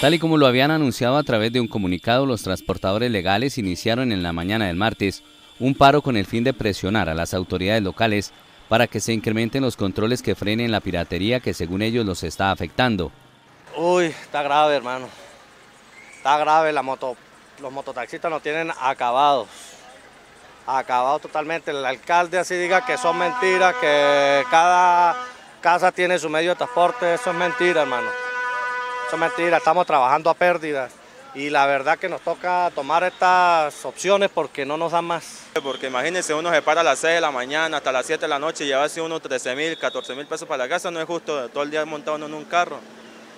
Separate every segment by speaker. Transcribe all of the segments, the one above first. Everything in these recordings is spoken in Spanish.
Speaker 1: Tal y como lo habían anunciado a través de un comunicado, los transportadores legales iniciaron en la mañana del martes un paro con el fin de presionar a las autoridades locales para que se incrementen los controles que frenen la piratería que según ellos los está afectando.
Speaker 2: Uy, está grave hermano, está grave, la moto, los mototaxistas nos tienen acabados, acabados totalmente. El alcalde así diga que son mentiras, que cada casa tiene su medio de transporte, eso es mentira hermano. Eso es mentira, estamos trabajando a pérdidas y la verdad que nos toca tomar estas opciones porque no nos dan más.
Speaker 3: Porque imagínense, uno se para a las 6 de la mañana hasta las 7 de la noche y llevarse uno 13 mil, 14 mil pesos para la casa, no es justo todo el día montado en un carro.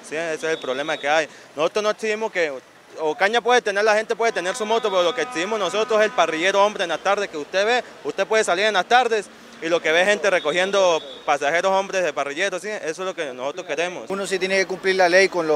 Speaker 3: ¿sí? Ese es el problema que hay. Nosotros no exigimos que, o caña puede tener, la gente puede tener su moto, pero lo que exigimos nosotros es el parrillero hombre en las tardes que usted ve, usted puede salir en las tardes y lo que ve gente recogiendo pasajeros hombres de parrilleros, ¿sí? eso es lo que nosotros queremos.
Speaker 4: Uno sí tiene que cumplir la ley con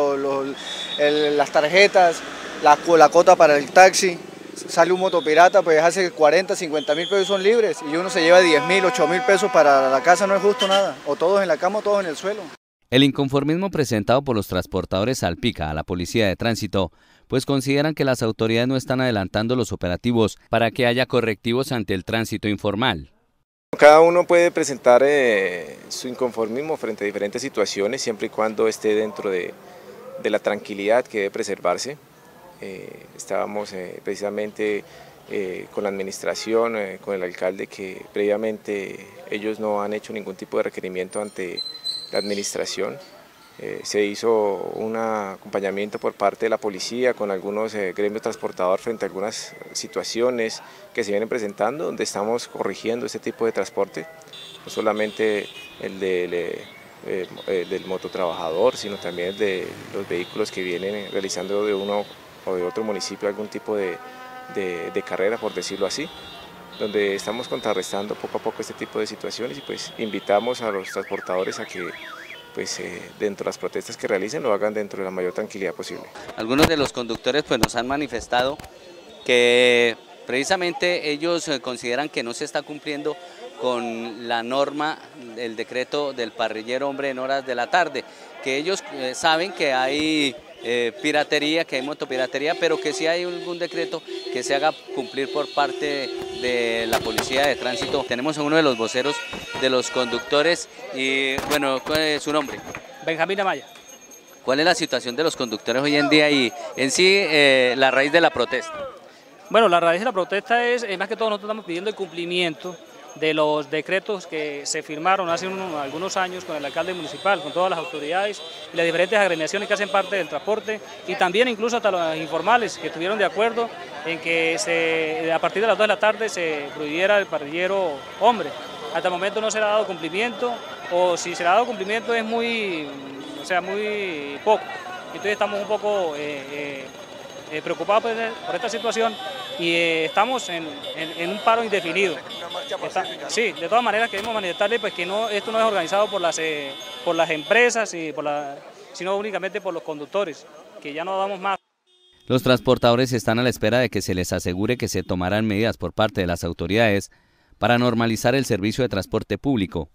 Speaker 4: las tarjetas, la, la cota para el taxi, sale un motopirata, pues hace 40, 50 mil pesos son libres y uno se lleva 10 mil, 8 mil pesos para la casa, no es justo nada, o todos en la cama o todos en el suelo.
Speaker 1: El inconformismo presentado por los transportadores salpica a la policía de tránsito, pues consideran que las autoridades no están adelantando los operativos para que haya correctivos ante el tránsito informal.
Speaker 5: Cada uno puede presentar eh, su inconformismo frente a diferentes situaciones siempre y cuando esté dentro de, la tranquilidad que debe preservarse. Eh, estábamos eh, precisamente con la administración, con el alcalde, que previamente ellos no han hecho ningún tipo de requerimiento ante la administración. Eh, se hizo un acompañamiento por parte de la policía con algunos eh, gremios transportadores frente a algunas situaciones que se vienen presentando, donde estamos corrigiendo este tipo de transporte, no solamente el eh, del mototrabajador, sino también el de los vehículos que vienen realizando de uno o de otro municipio algún tipo de, de carrera, por decirlo así donde estamos contrarrestando poco a poco este tipo de situaciones y pues invitamos a los transportadores a que pues eh, dentro de las protestas que realicen lo hagan dentro de la mayor tranquilidad posible.
Speaker 1: Algunos de los conductores pues nos han manifestado que precisamente ellos eh, consideran que no se está cumpliendo con la norma, el decreto del parrillero hombre en horas de la tarde, que ellos eh, saben que hay piratería, que hay motopiratería, pero que si hay algún decreto que se haga cumplir por parte de la Policía de Tránsito. Tenemos a uno de los voceros de los conductores y bueno, ¿cuál es su nombre?
Speaker 6: Benjamín Amaya.
Speaker 1: ¿Cuál es la situación de los conductores hoy en día y en sí eh, la raíz de la protesta?
Speaker 6: Bueno, la raíz de la protesta es, eh, más que todo nosotros estamos pidiendo el cumplimiento de los decretos que se firmaron hace algunos años con el alcalde municipal, con todas las autoridades y las diferentes agremiaciones que hacen parte del transporte y también incluso hasta los informales que estuvieron de acuerdo en que se, a partir de las 2 de la tarde se prohibiera el parrillero hombre. Hasta el momento no se le ha dado cumplimiento o si se le ha dado cumplimiento es muy, o sea, muy poco. Entonces estamos un poco eh, eh, eh, preocupados por, esta situación y estamos en, un paro indefinido. Sí, de todas maneras queremos manifestarle pues, que no, esto no es organizado por las, por las empresas, y por la, sino únicamente por los conductores, que ya no damos más.
Speaker 1: Los transportadores están a la espera de que se les asegure que se tomarán medidas por parte de las autoridades para normalizar el servicio de transporte público